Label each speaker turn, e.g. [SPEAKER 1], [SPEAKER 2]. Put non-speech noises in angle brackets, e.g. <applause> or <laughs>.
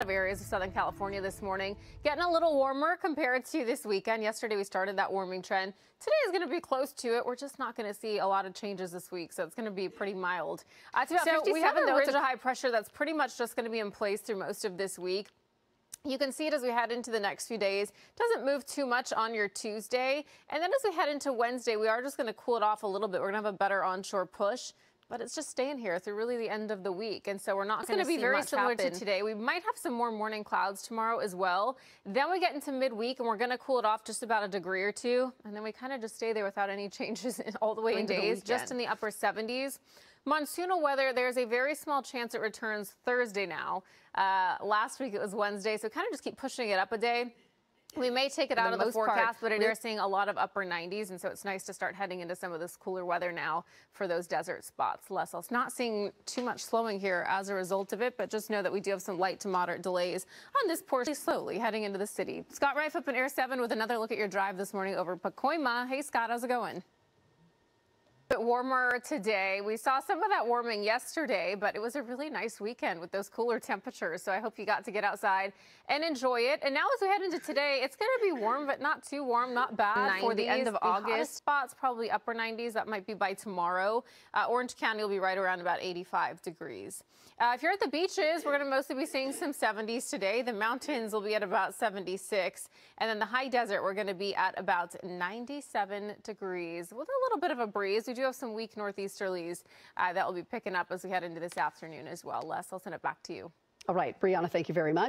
[SPEAKER 1] of areas of Southern California this morning. Getting a little warmer compared to this weekend. Yesterday we started that warming trend. Today is going to be close to it. We're just not going to see a lot of changes this week, so it's going to be pretty mild. Uh, it's about so 57 we have a ridge of high pressure that's pretty much just going to be in place through most of this week. You can see it as we head into the next few days. Doesn't move too much on your Tuesday. And then as we head into Wednesday, we are just going to cool it off a little bit. We're going to have a better onshore push but it's just staying here through really the end of the week. And so we're not going to be very similar happen. to today. We might have some more morning clouds tomorrow as well. Then we get into midweek and we're going to cool it off just about a degree or two. And then we kind of just stay there without any <laughs> changes in, all the way in days, just in the upper 70s. Monsoonal weather, there's a very small chance it returns Thursday now. Uh, last week it was Wednesday, so kind of just keep pushing it up a day. We may take it out of the forecast, part, but it is seeing a lot of upper 90s, and so it's nice to start heading into some of this cooler weather now for those desert spots. Less else. Not seeing too much slowing here as a result of it, but just know that we do have some light to moderate delays on this portion slowly heading into the city. Scott Reiff up in Air 7 with another look at your drive this morning over Pacoima. Hey, Scott, how's it going? Bit warmer today. We saw some of that warming yesterday, but it was a really nice weekend with those cooler temperatures. So I hope you got to get outside and enjoy it. And now as we head into today, it's going to be warm, but not too warm, not bad 90s, for the end of the August. spots probably upper 90s. That might be by tomorrow. Uh, Orange County will be right around about 85 degrees. Uh, if you're at the beaches, we're going to mostly be seeing some 70s today. The mountains will be at about 76. And then the high desert, we're going to be at about 97 degrees with a little bit of a breeze. We do some weak northeasterlies uh, that will be picking up as we head into this afternoon as well. Les, I'll send it back to you.
[SPEAKER 2] All right, Brianna, thank you very much.